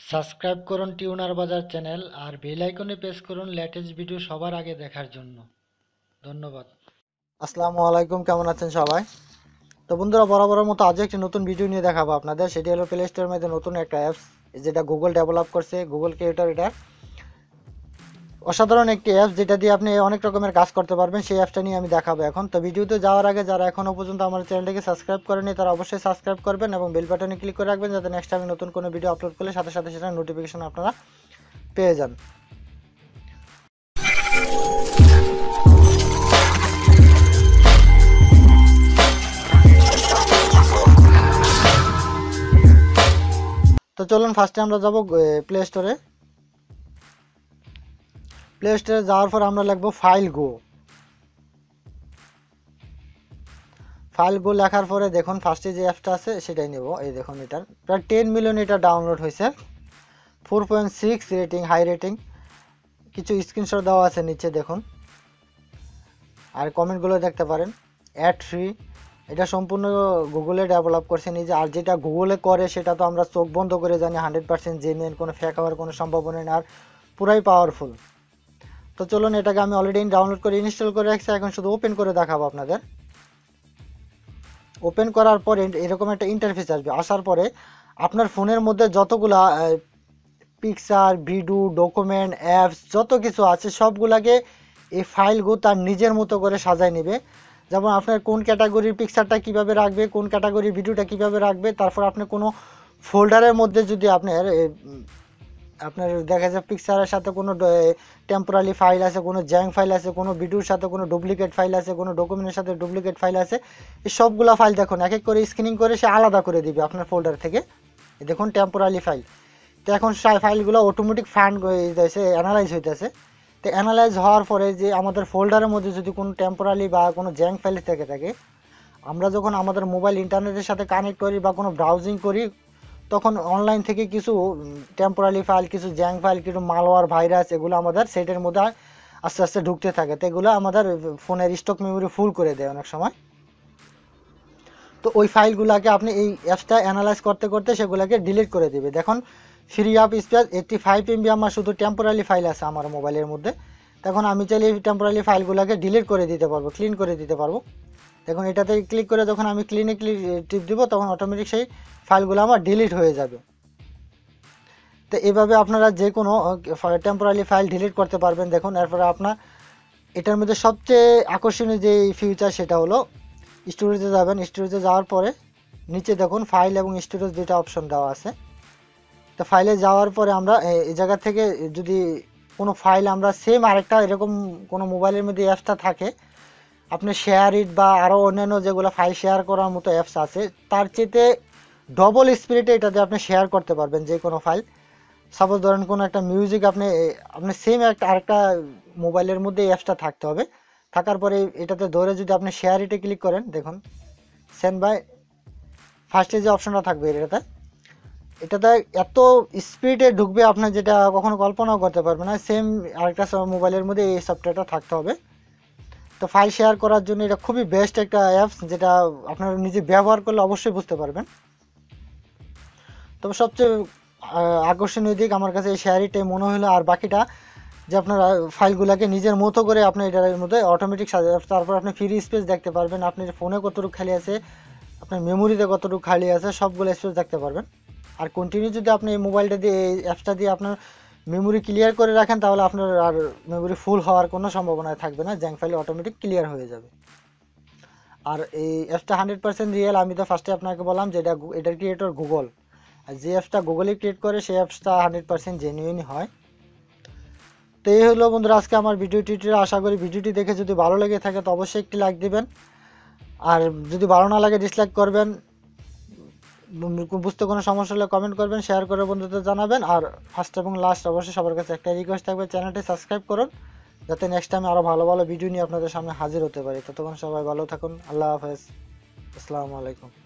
Subscribe করুন tuner Bazar channel আর bell আইকনে প্রেস করুন লেটেস্ট ভিডিও সবার আগে দেখার জন্য। ধন্যবাদ। আসসালামু আলাইকুম, কেমন আছেন সবাই? তো বন্ধুরা, বরাবরের মতো আজ একটি নতুন ভিডিও নিয়ে দেখাবো আপনাদের। সেটি হলো প্লে স্টোরের মধ্যে নতুন একটা অ্যাপস যেটা গুগল ডেভেলপ করছে। গুগল ক্রিয়েটর এটা অসাধারণ একটি অ্যাপস যেটা দিয়ে আপনি অনেক রকমের কাজ করতে পারবেন, সেই অ্যাপসটা নিয়ে আমি দেখাবো এখন। তো ভিডিওতে যাওয়ার আগে যারা এখনও পর্যন্ত আমার চ্যানেলটিকে সাবস্ক্রাইব করেনি তারা অবশ্যই সাবস্ক্রাইব করবেন এবং বেল বাটনে ক্লিক করে রাখবেন যাতে নেক্সট আমি নতুন কোনো ভিডিও আপলোড করলে সাথে সাথে সেটা নোটিফিকেশন আপনারা পেয়ে যান। তো চলুন ফার্স্টে আমরা যাব প্লে স্টোরে প্লে স্টোরে যাওয়ার পর আমরা লিখব ফাইল গো ফাইল গো লেখার পরে দেখুন ফার্স্টে যে অ্যাপটা আছে, সেটাই নেব। এই দেখুন এটার। প্রায় টেন মিলিয়ন এটা ডাউনলোড হয়েছে। Four point six rating high rating কিছু স্ক্রিনশট দেওয়া আছে নিচে, দেখুন। আর কমেন্টগুলো দেখতে পারেন। অ্যাড ফ্রি এটা সম্পূর্ণ গুগলে ডেভেলপ করছে নিজে। আর যেটা গুগলে করে, সেটা তো আমরা চোখ বন্ধ করে জানি। হান্ড্রেড পার্সেন্ট জেনুইন কোনো ফেক হওয়ার কোনো সম্ভাবনা নেই। আর পুরাই পাওয়ারফুল তো চলুন, এটাকে আমি অলরেডি ডাউনলোড করে ইনস্টল করে রাখছি। এখন শুধু ওপেন করে দেখাবো আপনাদের। ওপেন করার পরে এরকম একটা ইন্টারফেস আসবে। আসার পরে আপনার ফোনের মধ্যে যতগুলা পিকচার ভিডিও ডকুমেন্ট অ্যাপস যত কিছু আছে, সবগুলাকে এই ফাইলগুলো তার নিজের মতো করে সাজায় নেবে। যেমন আপনার কোন ক্যাটাগরির পিকচারটা কীভাবে রাখবে, কোন ক্যাটাগরির ভিডিওটা কীভাবে রাখবে, তারপর আপনি কোনো ফোল্ডারের মধ্যে যদি আপনার আপনার দেখা যায় পিকচারের সাথে কোনো টেম্পোরারি ফাইল আছে, কোনো জ্যাং ফাইল আছে, কোনো ভিডিওর সাথে কোনো ডুপ্লিকেট ফাইল আছে, কোনো ডকুমেন্টের সাথে ডুপ্লিকেট ফাইল আছে, এই সবগুলা ফাইল দেখুন, এক এক করে স্ক্রিনিং করে সে আলাদা করে দিবে আপনার ফোল্ডার থেকে। দেখুন টেম্পোরারি ফাইল তো এখন ফাইলগুলো অটোমেটিক ফান্ড হইতেছে অ্যানালাইজ হইতেছে। তো অ্যানালাইজ হওয়ার পরে যে আমাদের ফোল্ডারের মধ্যে যদি কোনো টেম্পোরারি বা কোনো জ্যাঙ্ক ফাইল থেকে থাকে, আমরা যখন আমাদের মোবাইল ইন্টারনেটের সাথে কানেক্ট করি বা কোনো ব্রাউজিং করি তখন অনলাইন থেকে কিছু টেম্পোরারি ফাইল কিছু জ্যাঙ্ক ফাইল কিছু মালওয়ার ভাইরাস এগুলো আমাদের সেটের মধ্যে আস্তে আস্তে ঢুকতে থাকে। তো এগুলো আমাদের ফোনের স্টক মেমোরি ফুল করে দেয় অনেক সময়। তো ওই ফাইলগুলোকে আপনি এই অ্যাপসটা অ্যানালাইজ করতে করতে সেগুলোকে ডিলিট করে দেবে। দেখুন free of space eighty five MB আমার শুধু টেম্পোরারি ফাইল আছে আমার মোবাইলের মধ্যে। তখন আমি চাইলে এই টেম্পোরারি ফাইলগুলোকে ডিলিট করে দিতে পারব ক্লিন করে দিতে পারব। দেখুন এটাতে ক্লিক করে যখন আমি ক্লিনে ক্লিক টিপ দিব, তখন অটোমেটিক সেই ফাইলগুলো আমার ডিলিট হয়ে যাবে। তো এভাবে আপনারা যে কোনো টেম্পোরারি ফাইল ডিলিট করতে পারবেন। দেখুন, এরপরে আপনার, এটার মধ্যে সবচেয়ে আকর্ষণীয় যে ফিউচার সেটা হলো স্টোরেজে যাবেন। স্টোরেজে যাওয়ার পরে নিচে দেখুন ফাইল এবং স্টোরেজ দুইটা অপশন দেওয়া আছে। তো ফাইলে যাওয়ার পরে আমরা এই জায়গা থেকে যদি কোনো ফাইল আমরা সেম আরেকটা, এরকম কোনো মোবাইলের মধ্যে অ্যাপসটা থাকে আপনি শেয়ার ইট বা আরও অন্যান্য যেগুলো ফাইল শেয়ার করার মতো অ্যাপস আছে, তার চেয়ে ডবল স্পিরিটে এটাতে আপনি শেয়ার করতে পারবেন যে কোনো ফাইল সাপোজ ধরেন কোনো একটা মিউজিক আপনি আপনি সেম একটা, আরেকটা মোবাইলের মধ্যে এই অ্যাপসটা থাকতে হবে। থাকার পরে এটাতে ধরে যদি আপনি শেয়ার ইটে ক্লিক করেন, দেখুন সেন্ড বাই ফার্স্টে যে অপশনটা থাকবে এটাতে এটাতে এত স্পিডে ঢুকবে আপনার যেটা কখনো কল্পনাও করতে পারবে না। সেম আরেকটা মোবাইলের মধ্যে এই সফটওয়্যারটা থাকতে হবে। তো ফাইল শেয়ার করার জন্য এটা খুবই বেস্ট একটা অ্যাপস যেটা আপনারা নিজে ব্যবহার করলে অবশ্যই বুঝতে পারবেন। তবে সবচেয়ে আকর্ষণীয় দিক আমার কাছে এই শেয়ারিটাই মনে হলো আর বাকিটা যে আপনারা ফাইলগুলোকে নিজের মতো করে আপনি এটার মধ্যে অটোমেটিক তারপর আপনি ফ্রি স্পেস দেখতে পারবেন আপনার ফোনে কতটুকু খালি আছে, আপনার মেমোরিতে কতটুকু খালি আছে, সবগুলো স্পেস দেখতে পারবেন। আর কন্টিনিউ যদি আপনি এই মোবাইলটা দিয়ে, এই অ্যাপসটা দিয়ে আপনার মেমোরি ক্লিয়ার করে রাখেন, তাহলে আপনার আর মেমোরি ফুল হওয়ার কোনো সম্ভাবনা থাকবে না জ্যাঙ্ক ফাইল অটোমেটিক ক্লিয়ার হয়ে যাবে। আর এই অ্যাপসটা হান্ড্রেড পার্সেন্ট রিয়েল আমি তো ফার্স্টে আপনাকে বললাম যে এটা এটার ক্রিয়েটর গুগল আর যে অ্যাপসটা গুগলে ক্রিয়েট করে, সেই অ্যাপসটা হান্ড্রেড পার্সেন্ট জেনুইনই হয়। তো এই হলো বন্ধুরা, আজকে আমার ভিডিওটি আশা করি ভিডিওটি দেখে যদি ভালো লেগে থাকে, তো অবশ্যই একটি লাইক দিবেন। আর যদি ভালো না লাগে ডিসলাইক করবেন। বুঝতে কোনো সমস্যা হলে কমেন্ট করবেন শেয়ার করে বন্ধুদের জানাবেন। আর ফার্স্ট এবং লাস্ট অবশ্যই সবার কাছে একটা রিকোয়েস্ট থাকবে চ্যানেলটি সাবস্ক্রাইব করুন, যাতে নেক্সট টাইম আরও ভালো ভালো ভিডিও নিয়ে আপনাদের সামনে হাজির হতে পারি। ততক্ষণ সবাই ভালো থাকুন, আল্লাহ হাফেজ। আসসালামু আলাইকুম।